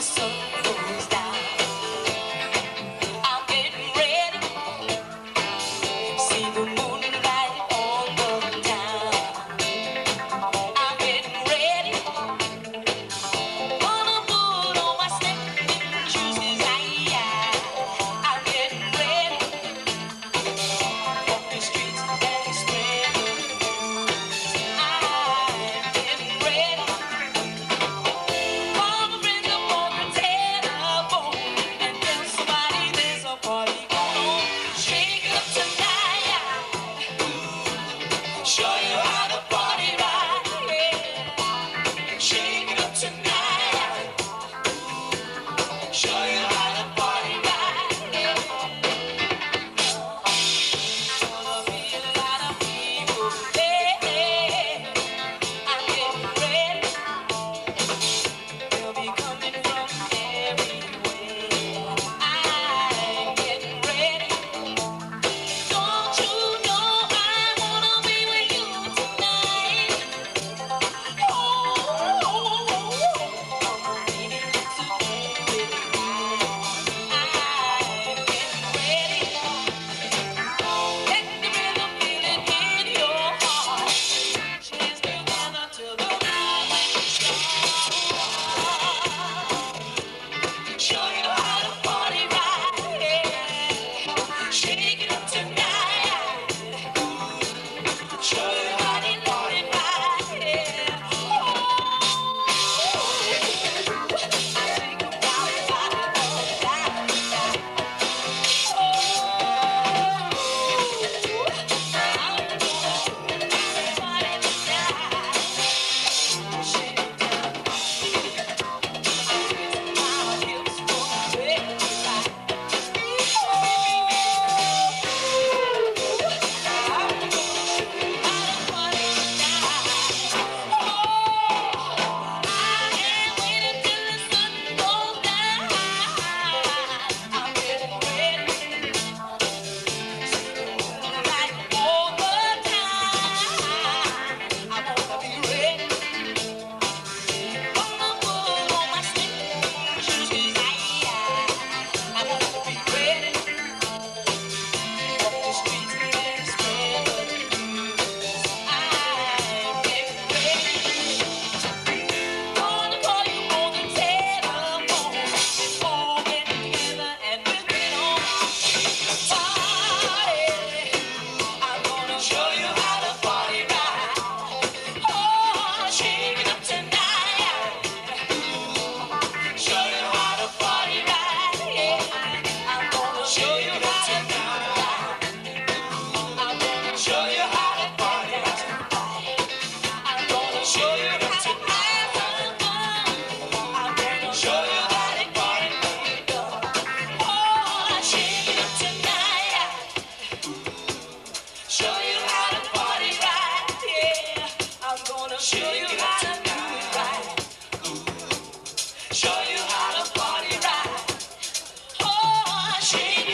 soul. shake.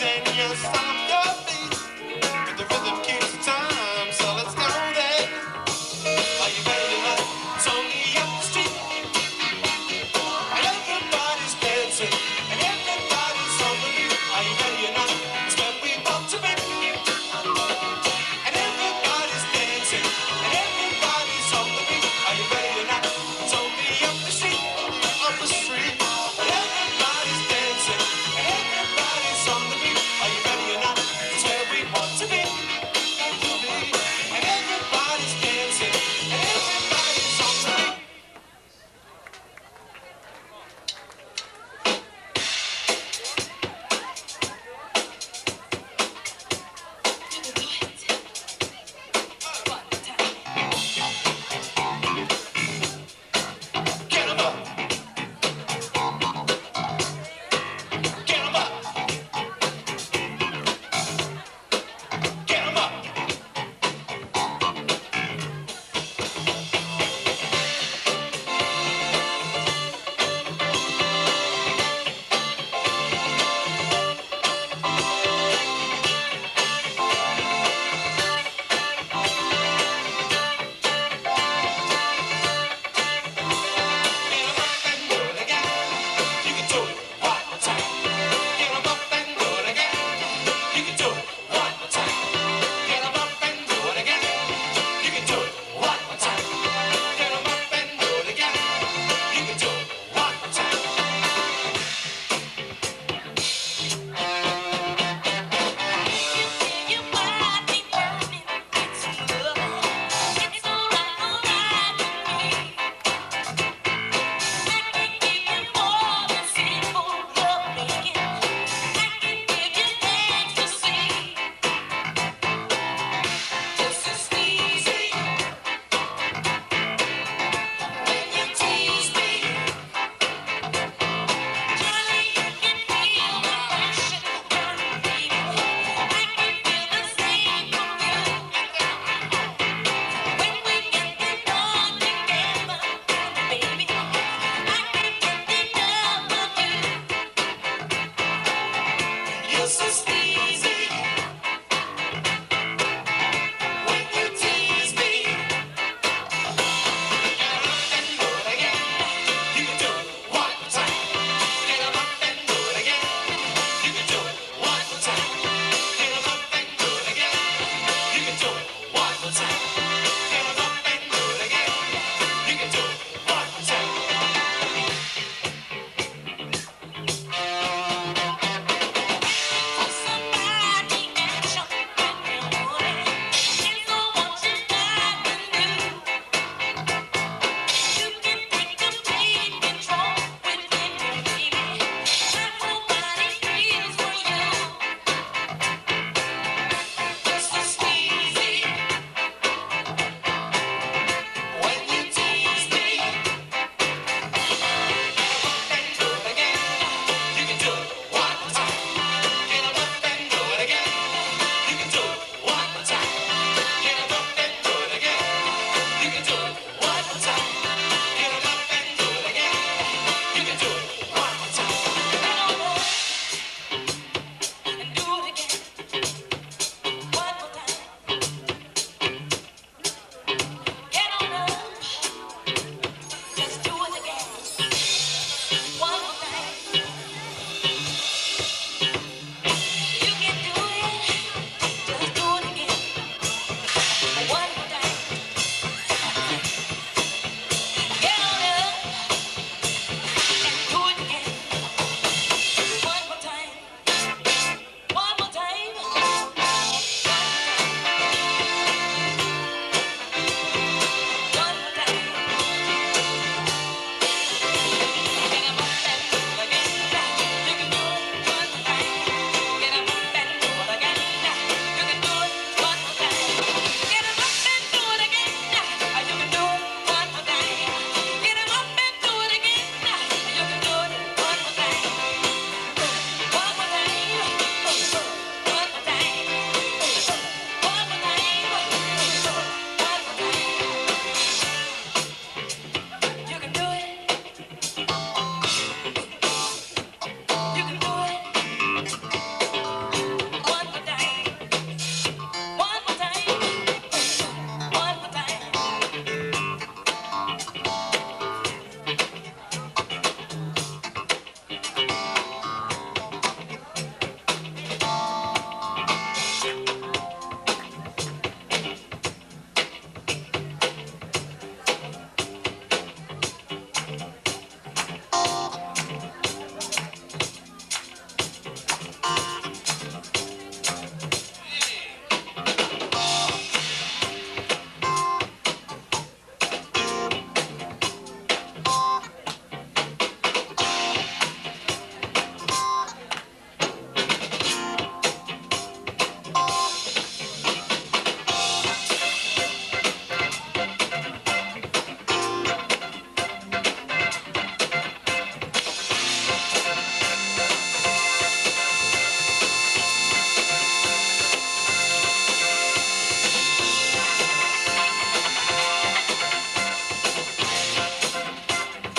And you something.